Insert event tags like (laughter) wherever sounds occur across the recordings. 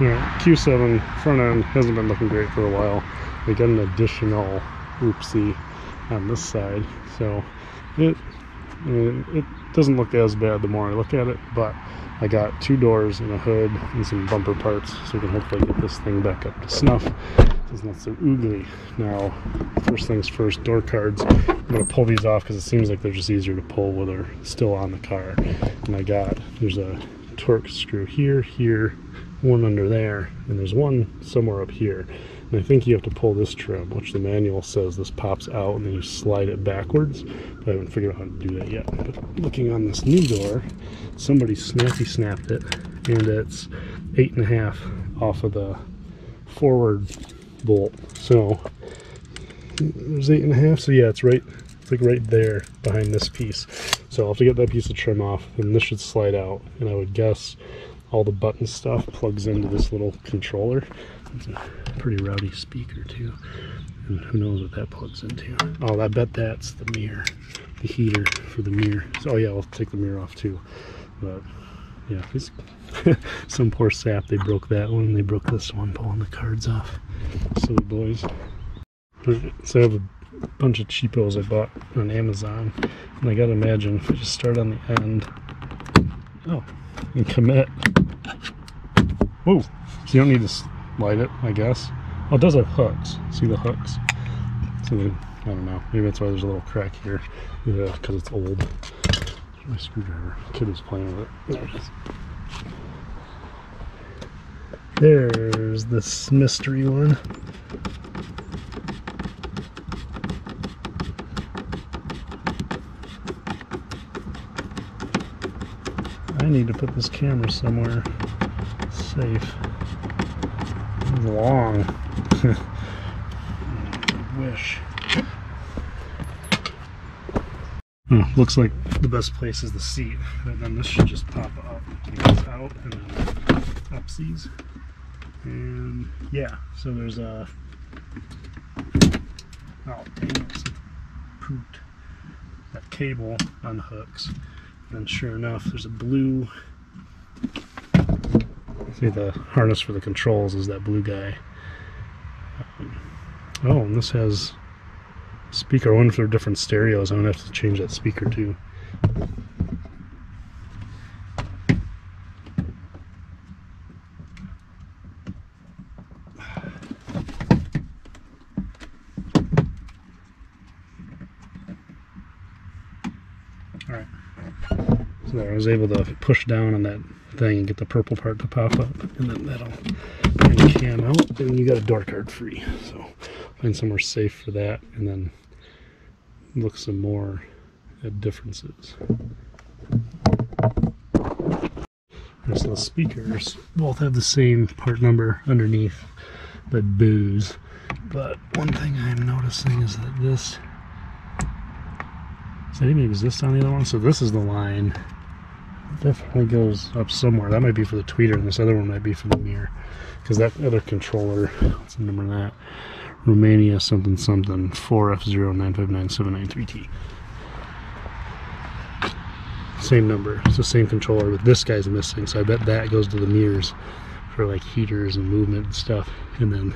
Alright, Q7 front end hasn't been looking great for a while. We got an additional oopsie on this side, so it it doesn't look as bad the more I look at it, but I got two doors and a hood and some bumper parts, so we can hopefully get this thing back up to snuff. It's not so oogly. Now, first things first, door cards. I'm gonna pull these off because it seems like they're just easier to pull when they're still on the car. And I got there's a Torx screw here, here, one under there, and there's one somewhere up here. And I think you have to pull this trim, which the manual says this pops out and then you slide it backwards. But I haven't figured out how to do that yet. But looking on this new door, somebody snappy snapped it and it's eight and a half off of the forward bolt. So there's eight and a half. So yeah, it's right, it's like right there behind this piece. So I'll have to get that piece of trim off and this should slide out. And I would guess all the button stuff plugs into this little controller. It's a pretty rowdy speaker too. And who knows what that plugs into. Oh, I bet that's the mirror, the heater for the mirror. So, oh yeah, I'll take the mirror off too. But yeah, this, (laughs) some poor sap, they broke that one. They broke this one pulling the cards off. Silly boys. So I have a bunch of cheapos I bought on Amazon. And I gotta imagine if I just start on the end. Oh, and commit. Whoa. So you don't need to light it, I guess. Oh, it does have hooks. See the hooks? So they, I don't know. Maybe that's why there's a little crack here. Yeah, because it's old. My screwdriver. Kid was playing with it. There it is. There's this mystery one. Need to put this camera somewhere safe. Long. (laughs) Wish. Hmm, looks like the best place is the seat. And then this should just pop up. It goes out and then upsies. And yeah, so there's a. Oh, dang. Pooped. That cable unhooks. And sure enough, there's a blue. See, the harness for the controls is that blue guy. Um, oh, and this has speaker. I wonder if they're different stereos. I'm gonna have to change that speaker too. All right. So there, I was able to push down on that thing and get the purple part to pop up, and then that'll the cam out, and you got a door card free. So find somewhere safe for that, and then look some more at differences. There's the speakers. Both have the same part number underneath, but booze. But one thing I'm noticing is that this does that even exist on the other one? So this is the line. It definitely goes up somewhere. That might be for the tweeter, and this other one might be for the mirror. Because that other controller, what's the number of that? Romania something something 4F09597993T. Same number. It's the same controller, but this guy's missing, so I bet that goes to the mirrors for like heaters and movement and stuff. And then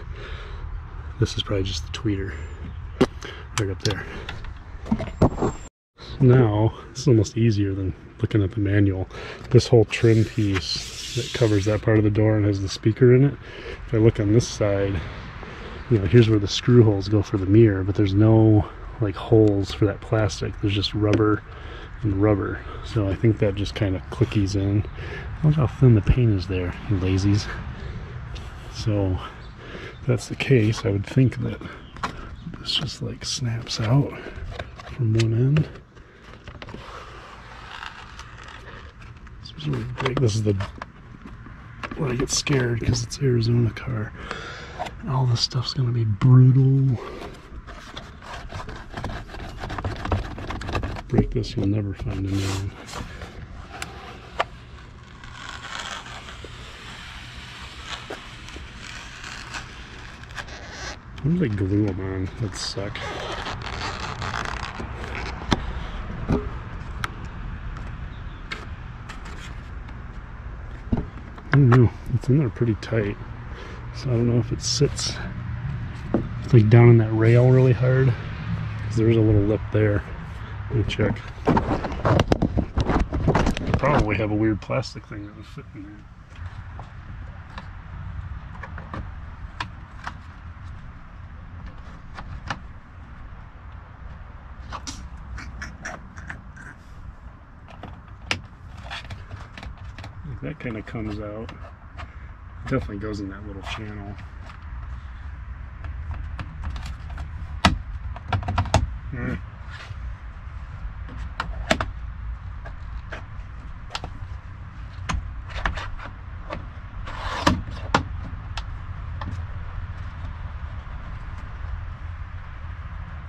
this is probably just the tweeter right up there. Now, it's almost easier than looking at the manual. This whole trim piece that covers that part of the door and has the speaker in it. If I look on this side, you know, here's where the screw holes go for the mirror, but there's no like holes for that plastic. There's just rubber and rubber. So I think that just kind of clickies in. Look how thin the paint is there, you lazies. So if that's the case, I would think that this just like snaps out from one end. Big. This is the when I get scared because it's Arizona car. And all this stuff's gonna be brutal. Break this, you'll never find a new one. Do they glue them on? That'd suck. I don't know. It's in there pretty tight. So I don't know if it sits like down in that rail really hard. Because there's a little lip there. Let me check. Probably have a weird plastic thing that would fit in there. that kind of comes out. Definitely goes in that little channel. Mm.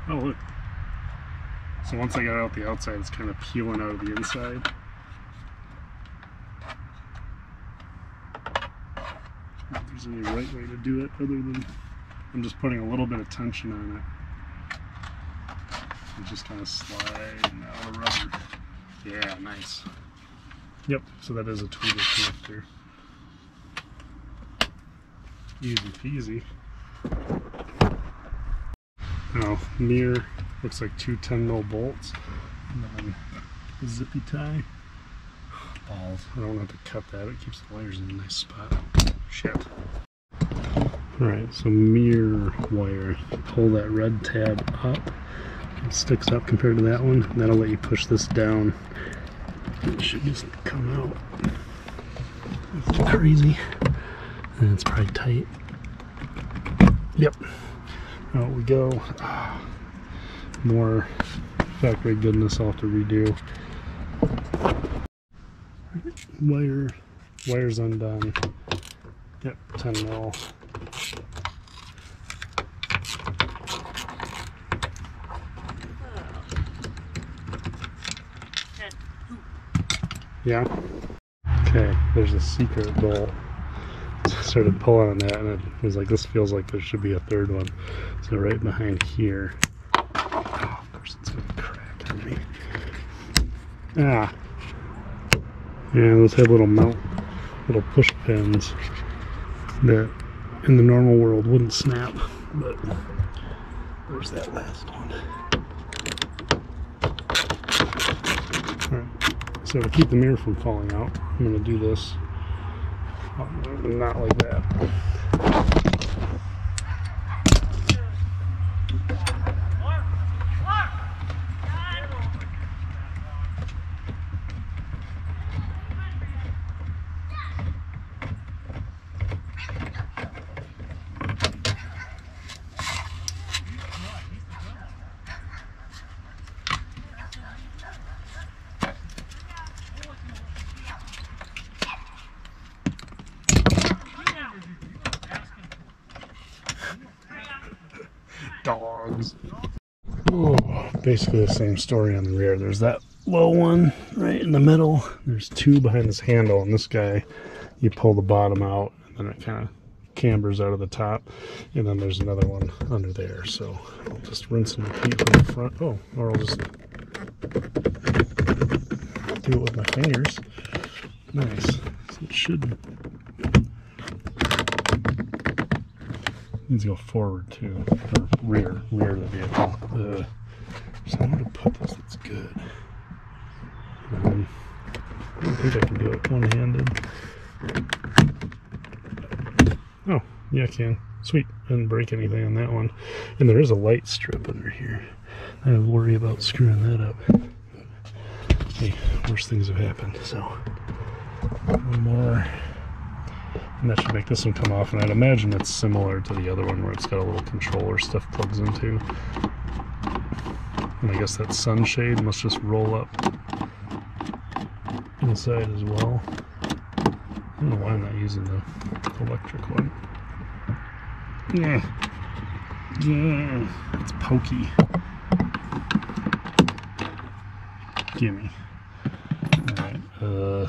Oh look. So once I got out the outside, it's kind of peeling out of the inside. If there's any right way to do it other than I'm just putting a little bit of tension on it. And just kind of slide out the rubber. Yeah, nice. Yep, so that is a tweeter connector. Easy peasy. Now, mirror looks like two 10 mil bolts. And then a zippy tie. Balls. I don't have to cut that. It keeps the wires in a nice spot. Shit. Alright, so mirror wire. Pull that red tab up. It sticks up compared to that one. That'll let you push this down. It should just come out. It's crazy. And it's probably tight. Yep. Out we go. Ah, more factory goodness I'll have to redo. Wire, wires undone. Yep, 10 mil. Yeah. Okay, there's a secret bolt. (laughs) So I started pulling on that and it was like, this feels like there should be a third one. So right behind here. Oh, of course it's gonna crack on me. Ah. Yeah, those have little mount, little push pins that in the normal world wouldn't snap, but there's that last one. Alright, so to keep the mirror from falling out, I'm going to do this not like that. Dogs. Oh, basically the same story on the rear. There's that low one right in the middle. There's two behind this handle, and this guy, you pull the bottom out, and then it kind of cambers out of the top. And then there's another one under there. So I'll just rinse and repeat from the front. Oh, or I'll just do it with my fingers. Nice. So it should needs to go forward too, or rear, rear of the vehicle. Uh, so I'm gonna put this. That's good. Um, I don't think I can do it one-handed. Oh, yeah, I can. Sweet. Didn't break anything on that one. And there is a light strip under here. I worry about screwing that up. Hey, worse things have happened. So, one more. And that should make this one come off. And I'd imagine it's similar to the other one where it's got a little controller stuff plugs into. And I guess that sunshade must just roll up inside as well. I don't know why I'm not using the electric one. Yeah. Yeah. It's pokey. Gimme. Alright, uh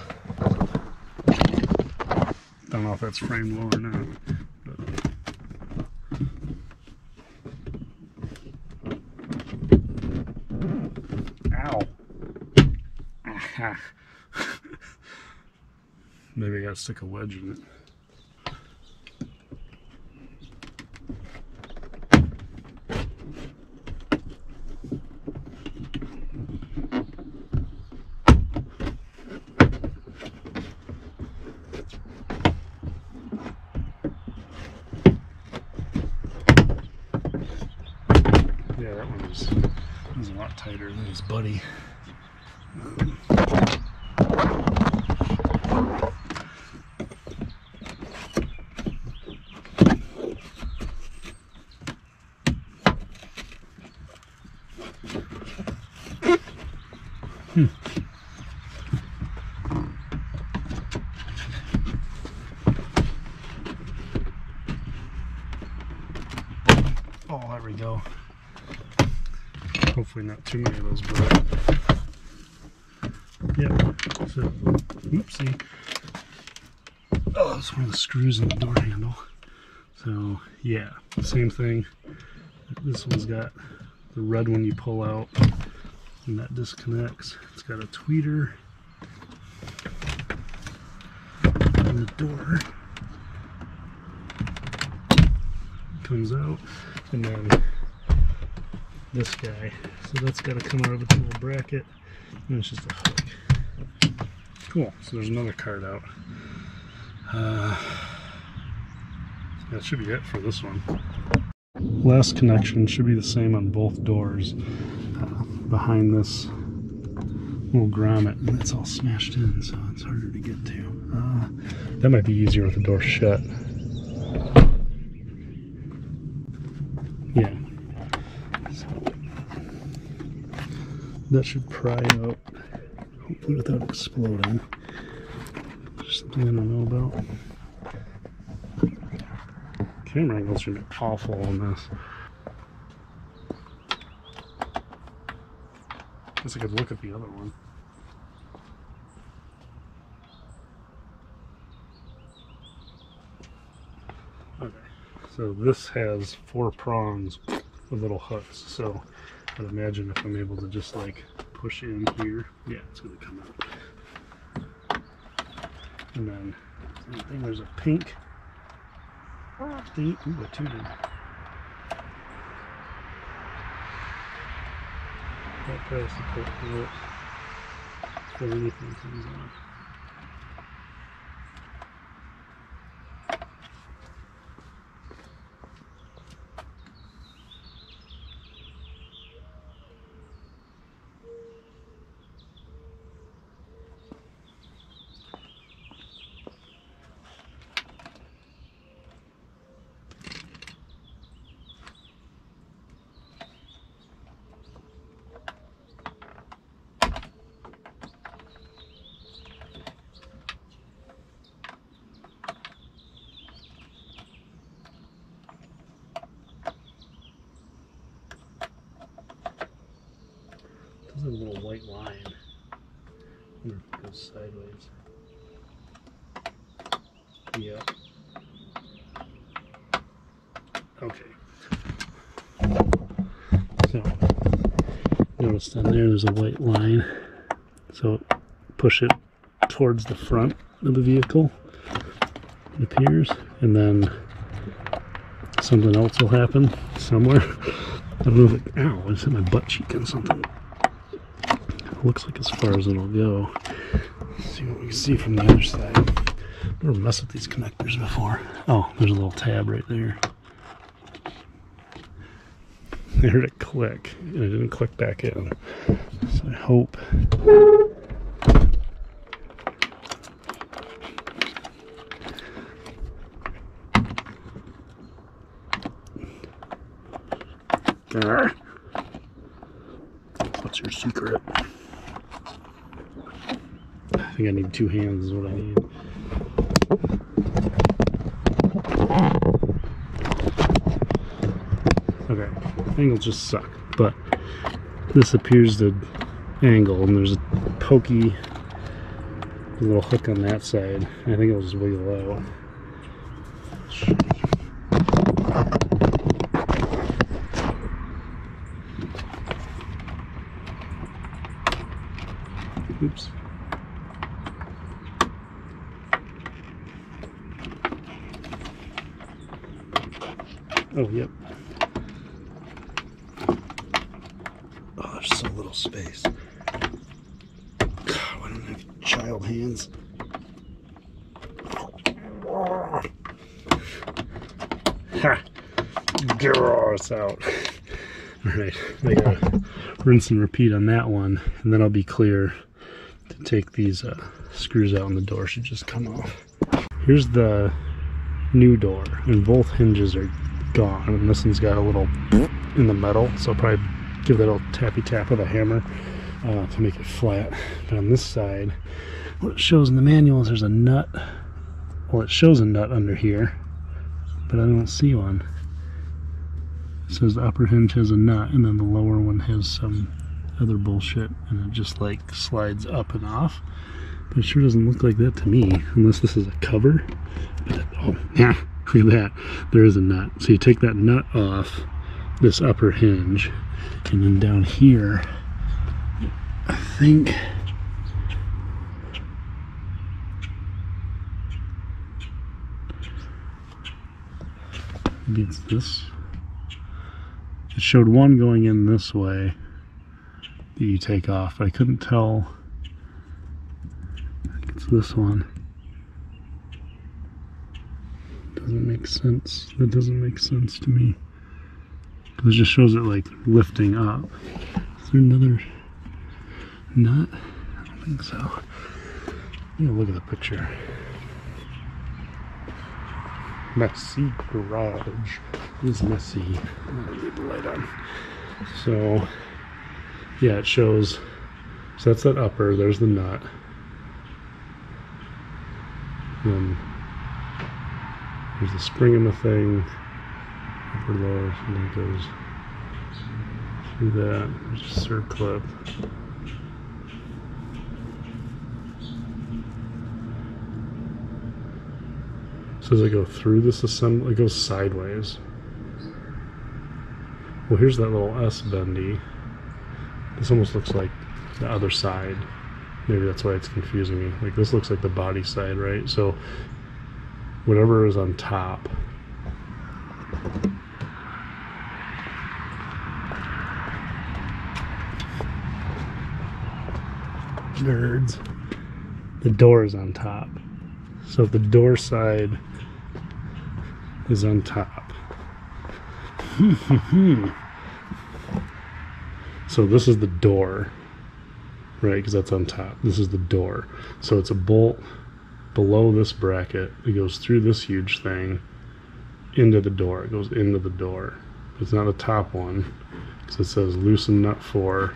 don't know if that's framed low or not. But... Uh, ow. Aha. (laughs) Maybe I gotta stick a wedge in it. Hmm. Oh, there we go. Hopefully not too many of those broke. Yep. So, oopsie. Oh, that's one of the screws in the door handle. So, yeah, same thing. This one's got the red one you pull out and that disconnects. It's got a tweeter and the door. Comes out. And then this guy. So that's got to come out of its little bracket. And it's just a hook. Cool. So there's another card out. Uh, that should be it for this one. Last connection should be the same on both doors behind this little grommet and it's all smashed in so it's harder to get to. Uh, that might be easier with the door shut. Yeah. So that should pry out hopefully without exploding. There's something I don't know about. Camera angles be awful on this Guess I could look at the other one. Okay, so this has four prongs with little hooks. So I'd imagine if I'm able to just like push in here, yeah, it's gonna come out. And then I think there's a pink. Ooh, a tooted. That price support for for anything comes on. There's a little white line. I wonder if it goes sideways. Yeah. Okay. So, notice down there there's a white line. So, push it towards the front of the vehicle, it appears, and then something else will happen somewhere. (laughs) I don't know if it, ow, I just hit my butt cheek on something looks like as far as it'll go. Let's see what we can see from the other side. Never messed with these connectors before. Oh, there's a little tab right there. I heard it click, and it didn't click back in. So I hope. What's your secret? I think I need two hands is what I need. Okay, angles just suck, but this appears to angle and there's a pokey little hook on that side. I think it'll just wiggle out. Oh, yep. Oh, there's so little space. God, I don't have child hands. Ha! Gross out. Alright, I gotta rinse and repeat on that one, and then I'll be clear to take these uh, screws out and the door should just come off. Here's the new door, and both hinges are gone, and this one's got a little in the metal, so I'll probably give that a little tappy tap with a hammer uh, to make it flat. But on this side, what it shows in the manual is there's a nut. Well, it shows a nut under here, but I don't see one. It says the upper hinge has a nut, and then the lower one has some other bullshit, and it just like slides up and off. But it sure doesn't look like that to me, unless this is a cover. But oh, yeah, look at that. There is a nut. So you take that nut off this upper hinge, and then down here, I think. Maybe it's this. It showed one going in this way that you take off, I couldn't tell. I it's this one. Doesn't make sense. That doesn't make sense to me. It just shows it like lifting up. Is there another nut? I don't think so. I'm look at the picture. Messy garage is messy. leave the light on. So, yeah, it shows. So that's that upper. There's the nut. There's the spring in the thing. Upper lower, and it goes through that. There's a circlip. So as I go through this assembly, it goes sideways. Well, here's that little S bendy. This almost looks like the other side. Maybe that's why it's confusing me. Like this looks like the body side, right? So whatever is on top. Nerds. The door is on top. So the door side is on top. (laughs) so this is the door, right? Because that's on top. This is the door. So it's a bolt below this bracket. It goes through this huge thing into the door. It goes into the door. It's not a top one because it says loosen nut 4,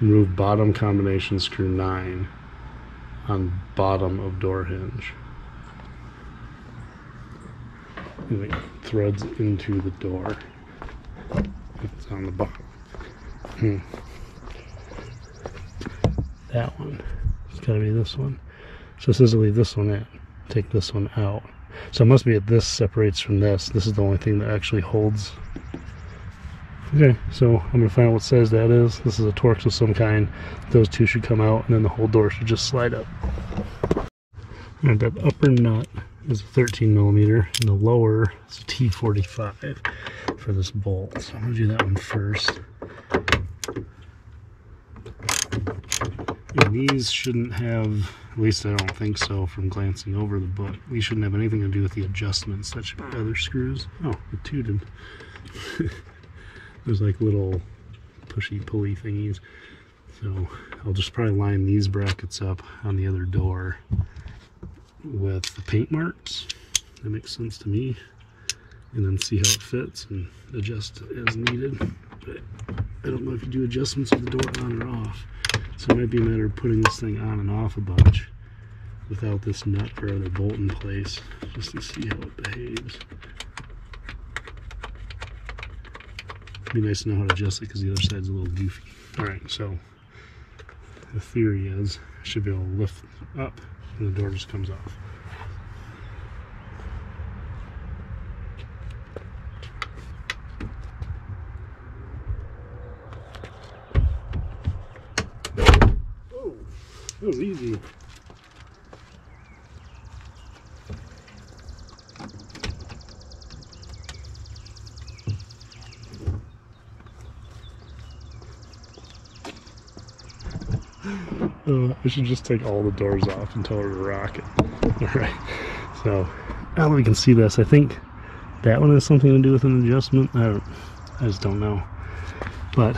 remove bottom combination screw 9 on bottom of door hinge. and it threads into the door. It's on the bottom. Hmm. That one. It's got to be this one. So it says leave this one in. Take this one out. So it must be that this separates from this. This is the only thing that actually holds. Okay, so I'm to find out what size that is. This is a Torx of some kind. Those two should come out, and then the whole door should just slide up. And that upper nut is a 13 millimeter and the lower is a T45 for this bolt. So I'm gonna do that one first. These shouldn't have, at least I don't think so from glancing over the book, these shouldn't have anything to do with the adjustments. That should be hmm. other screws. Oh, it tooted. There's like little pushy pulley thingies. So I'll just probably line these brackets up on the other door with the paint marks. That makes sense to me. And then see how it fits and adjust as needed. But I don't know if you do adjustments of the door on or off. So it might be a matter of putting this thing on and off a bunch without this nut or other bolt in place just to see how it behaves. It'd be nice to know how to adjust it because the other side's a little goofy. Alright, so the theory is I should be able to lift up and the door just comes off. Oh, that was easy. I should just take all the doors off and tell her to rock it. (laughs) Alright, so now that we can see this, I think that one has something to do with an adjustment. I, don't, I just don't know. but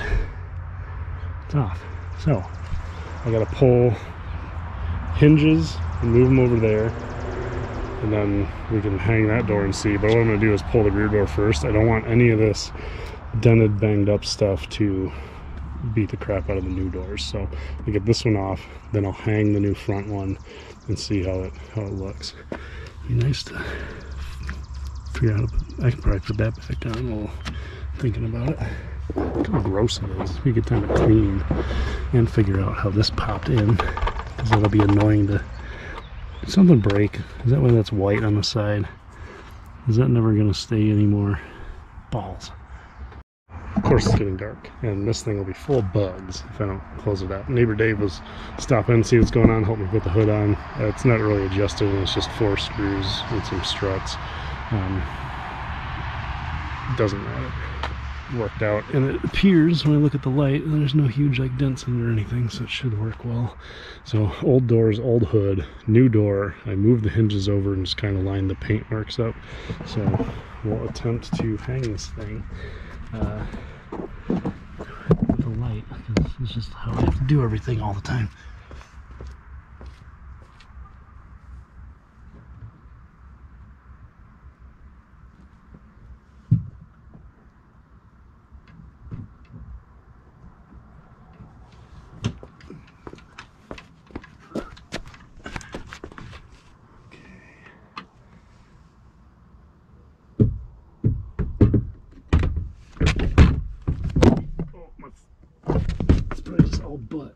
it's off. So I gotta pull hinges and move them over there and then we can hang that door and see. But what I'm gonna do is pull the rear door first. I don't want any of this dented, banged up stuff to beat the crap out of the new doors. So I get this one off, then I'll hang the new front one and see how it how it looks. Be nice to figure out. I can probably put that back on while thinking about it. Look how gross it is. We get time to clean and figure out how this popped in because that'll be annoying to. Something break. Is that why that's white on the side? Is that never gonna stay anymore? Balls. Of course it's getting dark and this thing will be full of bugs if I don't close it out. Neighbor Dave was stopping to see what's going on, help me put the hood on. It's not really adjusted and it's just four screws and some struts. Um, doesn't matter. Worked out. And it appears when I look at the light, there's no huge like dents in it or anything, so it should work well. So old doors, old hood, new door. I moved the hinges over and just kind of lined the paint marks up. So we'll attempt to hang this thing uh, with the light because it's just how I have to do everything all the time. Oh, my. It's probably just all butt.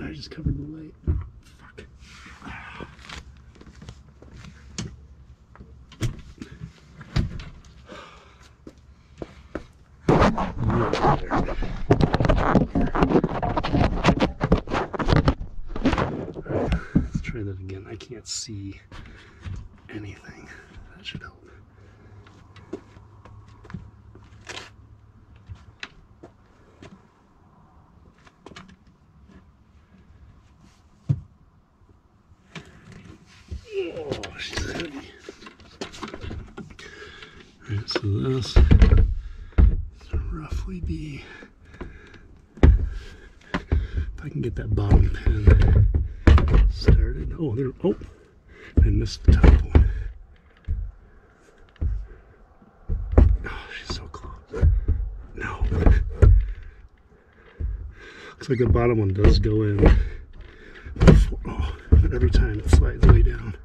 I just covered the light. Fuck. (sighs) Let's try that again. I can't see anything. That should help. Oh, she's heavy. Alright, so this should roughly be. If I can get that bottom pin started. Oh, there. Oh, I missed the top one. Oh, she's so close. No. Looks like the bottom one does go in. Before, oh, but every time it slides way down.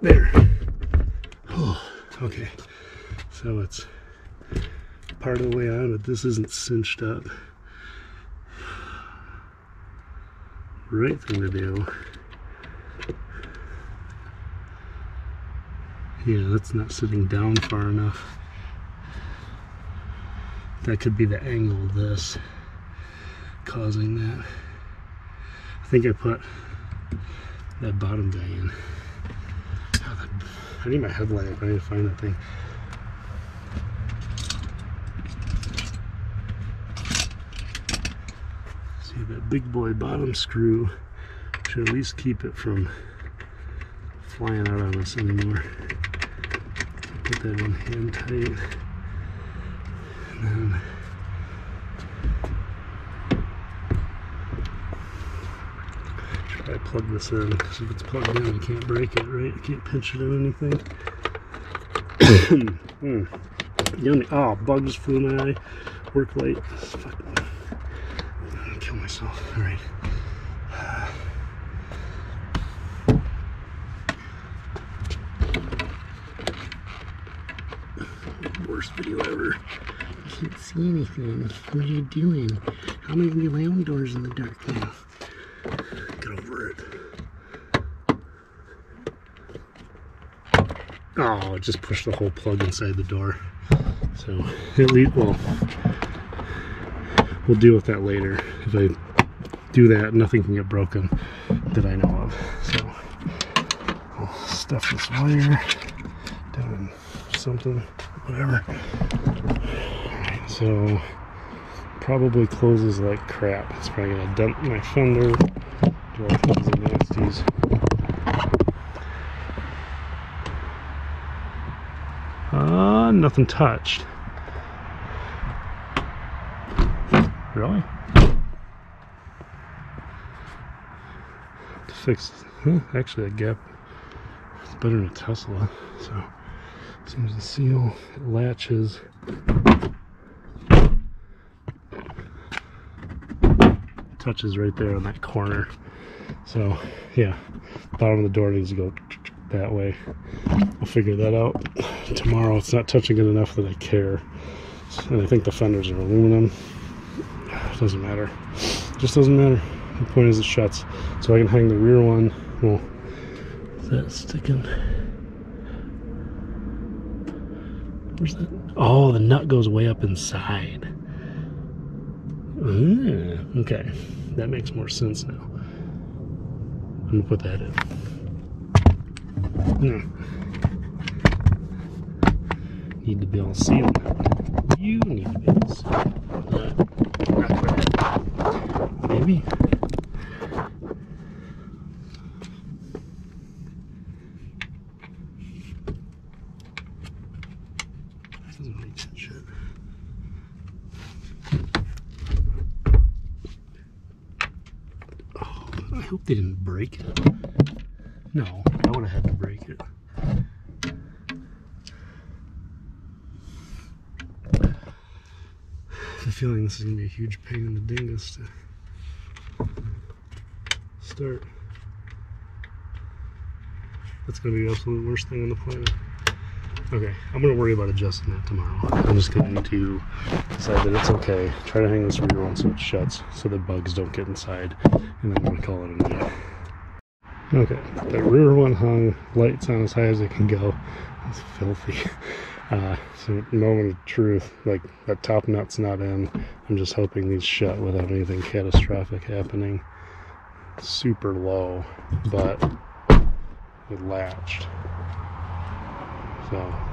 There. Oh, okay. So it's part of the way on, but this isn't cinched up. Right thing to do. Yeah, that's not sitting down far enough. That could be the angle of this causing that. I think I put that bottom guy in. Oh, that- I need my headlamp. I need to find that thing. See that big boy bottom screw should at least keep it from flying out on us anymore. Put that in hand tight. And then I plug this in? Because if it's plugged in, I can't break it, right? I can't pinch it in anything. (coughs) mm. Oh, bugs flew in my eye. Work late. Fuck. I'm gonna kill myself. All right. Worst video ever. I can't see anything. What are you doing? How am I gonna get my own doors in the dark now? Get over it. Oh, it just pushed the whole plug inside the door. So at least, well, we'll deal with that later. If I do that, nothing can get broken that I know of. So I'll stuff this wire down in something, whatever. So probably closes like crap. It's probably gonna dump my fender, do all kinds of nasties. Uh, nothing touched. Really? To fix, huh, actually a gap it's better than a Tesla. So, seems the seal it latches. Touches right there on that corner. So, yeah, bottom of the door needs to go that way. I'll figure that out tomorrow. It's not touching it enough that I care. And I think the fenders are aluminum. It doesn't matter. It just doesn't matter. The point is it shuts. So I can hang the rear one. Well, is that sticking? Oh, the nut goes way up inside. Mm, okay, that makes more sense now. I'm gonna put that in. Hmm. Need to be able to seal that. You need to be able to seal that. Maybe. Doesn't make sense shit. Oh, I hope they didn't break it. No, I would have had to break it. I feeling this is going to be a huge pain in the dingus to start. That's going to be the absolute worst thing on the planet. Okay, I'm to worry about adjusting that tomorrow. I'm just going to decide that it's okay. Try to hang this rear one so it shuts so the bugs don't get inside. And then I'm to call it a night. Okay, the rear one hung, lights on as high as it can go. It's filthy. (laughs) Uh, so moment of truth, like that top nut's not in. I'm just hoping these shut without anything catastrophic happening. Super low, but it latched. So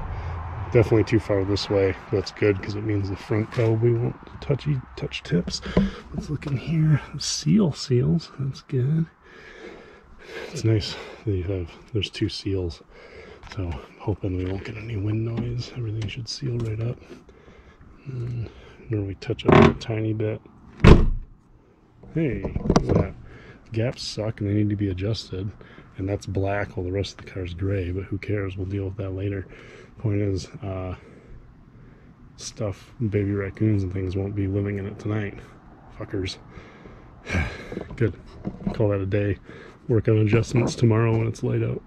definitely too far this way. That's good because it means the front probably won't touchy touch tips. Let's look in here. Seal seals. That's good. It's nice that you have there's two seals. So hoping we won't get any wind noise. Everything should seal right up. And where we touch up a tiny bit. Hey, that. Gaps suck and they need to be adjusted. And that's black while the rest of the car is gray, but who cares? We'll deal with that later. Point is, uh, stuff, baby raccoons and things won't be living in it tonight. Fuckers. (sighs) Good. Call that a day. Work on adjustments tomorrow when it's light out.